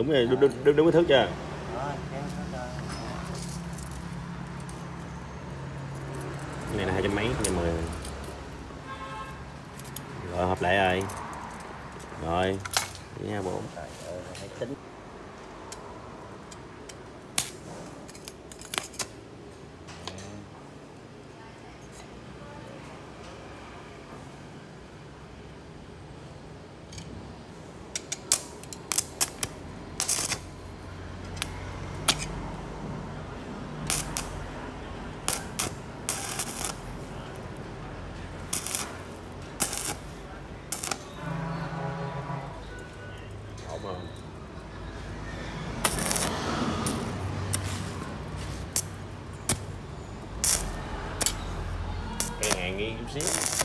đúng rồi đúng đúng, đúng, đúng cái thước chưa? Cái này là hai trăm mấy trăm mười. Rồi hợp lại rồi. Rồi nha bốn. Tính. Mà. Cái hàng nghiêng chút xíu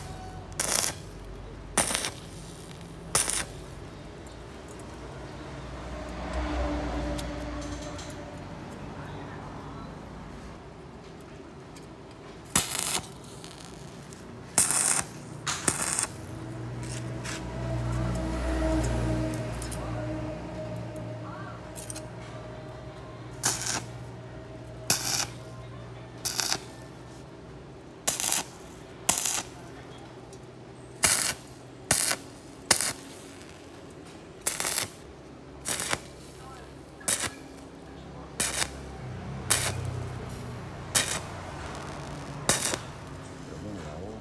Đúng lỗ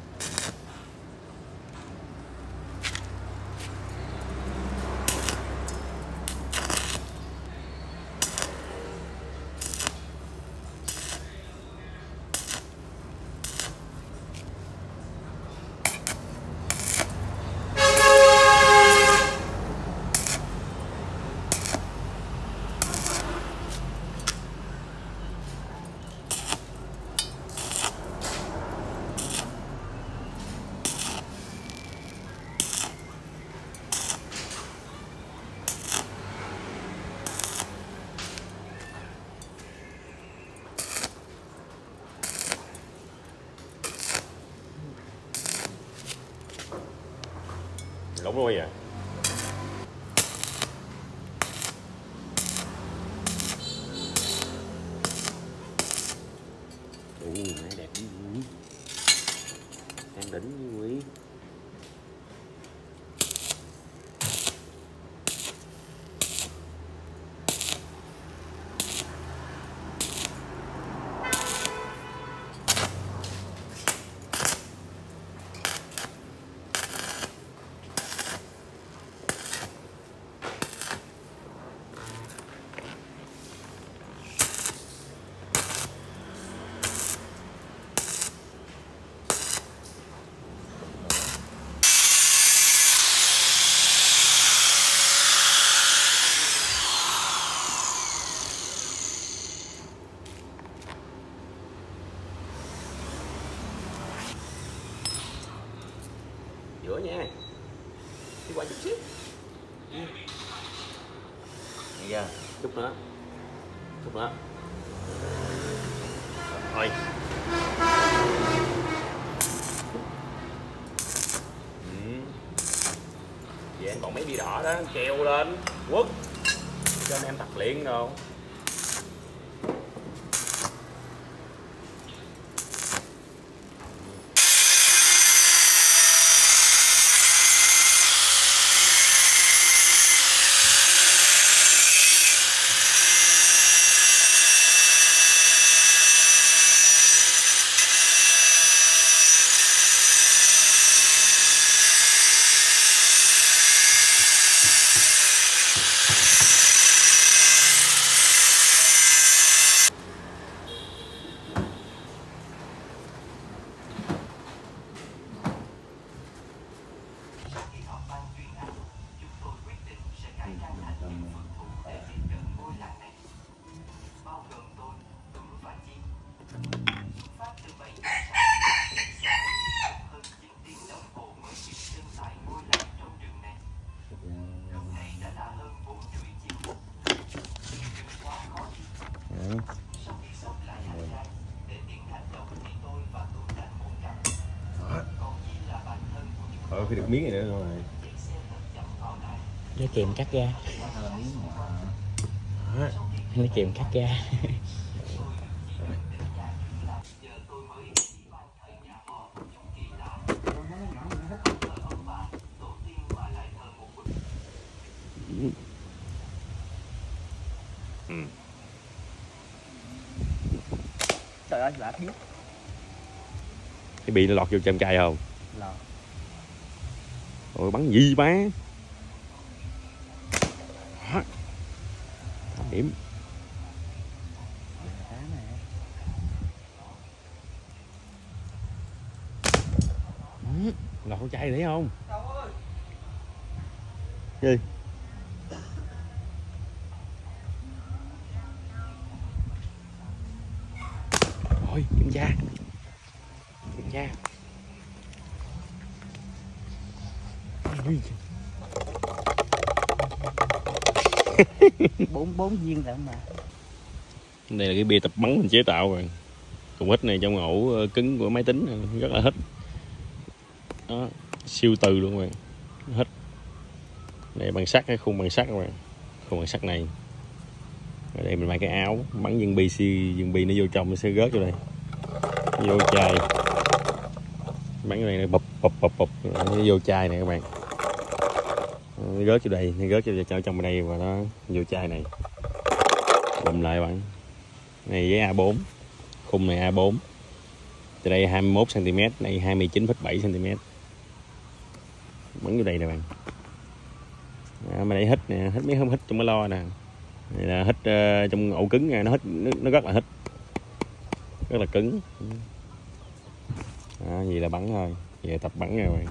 lúng rồi vậy chút nữa rồi, thôi ừ. vậy anh còn mấy bi đỏ đó treo lên. Quất. Cho anh em tập luyện đâu Phải được miếng này nữa rồi để kèm cắt ra lấy kìm cắt ra ừ. trời ơi lạ thiết cái bị nó lọt vô trong cây không? Lò rồi bắn gì má? Đó. hiểm. Cá này lọt thấy không? Gì? Thôi, kiểm tra. Kiểm tra. Bốn bốn viên rồi mà. Đây là cái bia tập bắn mình chế tạo rồi. Cùng hít này trong ổ ờ, cứng của máy tính này, rất là hít đó siêu từ luôn rồi hít đây bằng sắt cái khung bằng sắt các bạn. Khung bằng sắt này. Ở đây mình mang cái áo bắn viên bi si viên bi nó vô trong nó sẽ rớt vô đây. Vô chai. Bắn cái này nó bập bập bập bập. Nó vô chai này các bạn rớt vô đây nó rớt vô trong đây và nó vô chai này. Lùm lại bạn. Này với A4 khung này A4 từ đây 21 cm này 29,7 cm bắn vô đây nè bạn. À, mà đây hít nè hít mấy hôm hít trong cái lo nè. Này là hít uh, trong ổ cứng nè nó hít nó, nó rất là hít. Rất là cứng. À, vậy là bắn thôi. Về tập bắn rồi bạn.